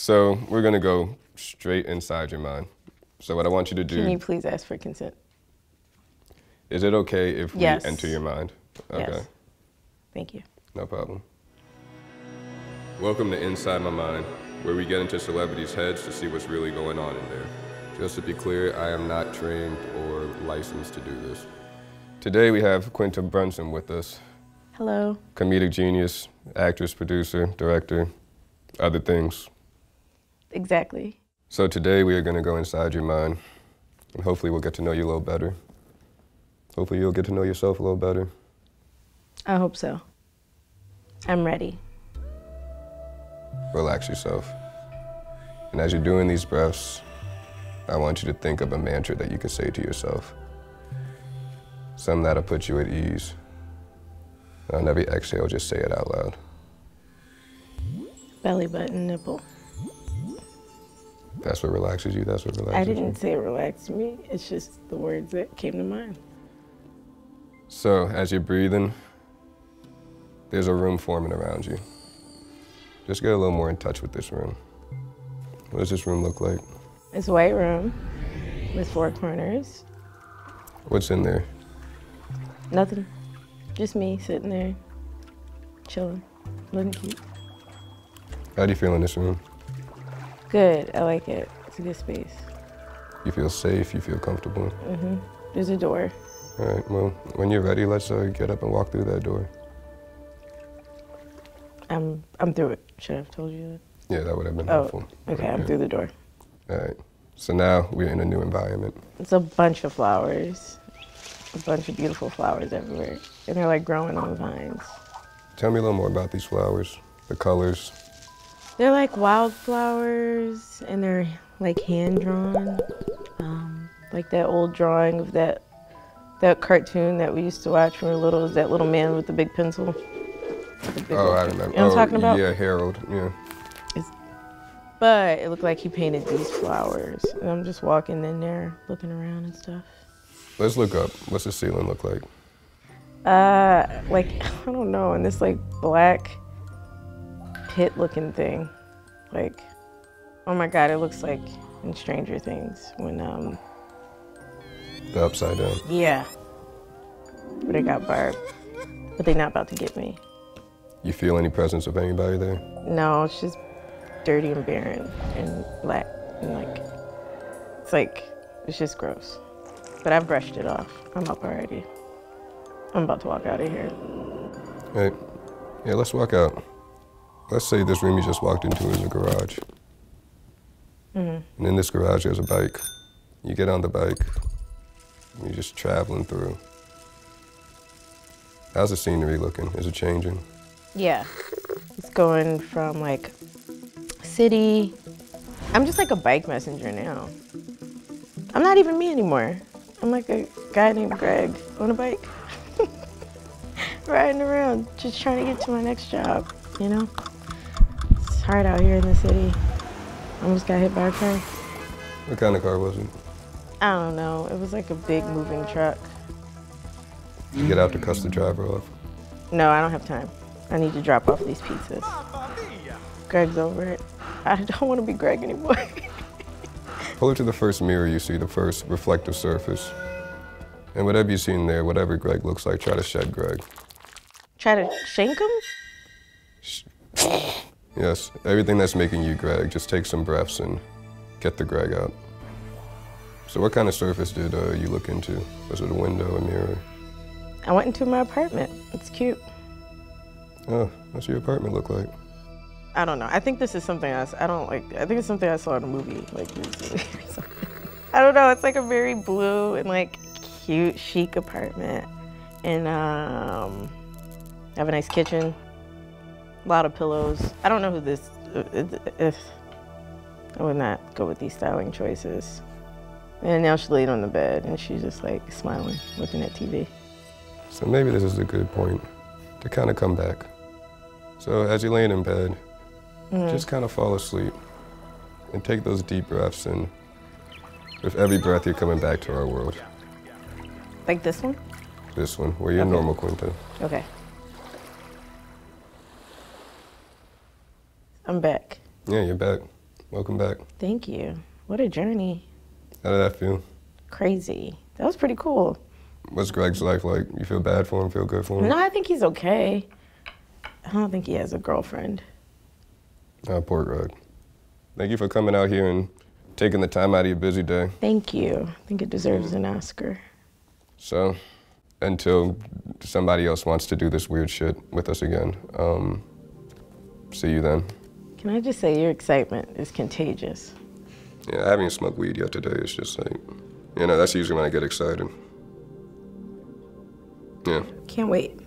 So we're gonna go straight inside your mind. So what I want you to do Can you please ask for consent? is it okay if we enter your mind? Okay, Yes. Thank you. no problem. Welcome to Inside My Mind, where we get into celebrities' heads to see what's really going on in there. Just to be clear, I am not trained or licensed to do this. Today we have Quinta Brunson with us, Hello. comedic genius, actress, producer, director, other things. Exactly. So today we are going to go inside your mind, and hopefully we'll get to know you a little better. Hopefully you'll get to know yourself a little better. I hope so. I'm ready. Relax yourself. And as you're doing these breaths, I want you to think of a mantra that you can say to yourself. Something that'll put you at ease. And on every exhale, just say it out loud. Belly button nipple. That's what relaxes you. That's what relaxes I didn't say it relax me. It's just the words that came to mind. So, as you're breathing, there's a room forming around you. Just get a little more in touch with this room. What does this room look like? It's a white room with four corners. What's in there? Nothing. Just me sitting there, chilling, looking cute. How do you feel in this room? Good. I like it. It's a good space. You feel safe? You feel comfortable? Mhm. There's a door. All right, well, when you're ready, let's uh, get up and walk through that door. I'm I'm through it. Should I have told you that? Yeah, that would have been Oh, helpful. okay. I'm Yeah. through the door. All right. So now we're in a new environment. It's a bunch of flowers, a bunch of beautiful flowers everywhere, and they're like growing on vines. Tell me a little more about these flowers, the colors. They're like wildflowers, and they're like hand drawn, um, like that old drawing of that that cartoon that we used to watch when we were little. Is that little man with the big pencil? The big Oh, I remember. You know what oh, I'm talking about? Yeah, Harold. Yeah. But it looked like he painted these flowers, and I'm just walking in there, looking around and stuff. Let's look up. What's the ceiling look like? Uh, like I don't know, and this like black pit-looking thing, like, oh my god, it looks like in Stranger Things when um, The upside down. yeah, but they got barbed, but they're not about to get me. You feel any presence of anybody there? No, it's just dirty and barren and black and like, it's like it's just gross. But I've brushed it off. I'm up already. I'm about to walk out of here. Hey, Yeah, let's walk out. Let's say this room you just walked into is a garage. Mm-hmm. And in this garage, there's a bike. You get on the bike, and you're just traveling through. How's the scenery looking? Is it changing? Yeah. It's going from like city. I'm just like a bike messenger now. I'm not even me anymore. I'm like a guy named Greg on a bike. Riding around, just trying to get to my next job, you know? Hard out here in the city. Almost got hit by a car. What kind of car was it? I don't know. It was like a big moving truck. You get out to cuss the driver off. No, I don't have time. I need to drop off these pizzas. Greg's over it. I don't want to be Greg anymore. Pull it to the first mirror you see, the first reflective surface. And whatever you see in there, whatever Greg looks like, try to shed Greg. Try to shank him? Yes, everything that's making you Greg, just take some breaths and get the Greg out. So what kind of surface did uh, you look into? Was it a window, a mirror? I went into my apartment. It's cute. Oh, what's your apartment look like? I don't know. I think this is something else. I don't like. I think it's something I saw in a movie, like recently or something. I don't know. It's like a very blue and like cute, chic apartment, and um, I have a nice kitchen, a lot of pillows. I don't know who this. If I would not go with these styling choices. And now she laid on the bed and she's just like smiling, looking at TV. So maybe this is a good point to kind of come back. So as you're laying in bed, mm-hmm. just kind of fall asleep and take those deep breaths and with every breath you're coming back to our world. Like this one? This one, where you're Okay. normal Quinta. Okay. I'm back. Yeah, you're back. Welcome back. Thank you. What a journey. How did that feel? Crazy. That was pretty cool. What's Greg's life like? You feel bad for him? Feel good for him? No, I think he's okay. I don't think he has a girlfriend. Oh, poor Greg. Thank you for coming out here and taking the time out of your busy day. Thank you. I think it deserves an Oscar. So, until somebody else wants to do this weird shit with us again, um, see you then. Can I just say your excitement is contagious? Yeah, I haven't even smoked weed yet today. It's just like, you know, that's usually when I get excited. Yeah. Can't wait.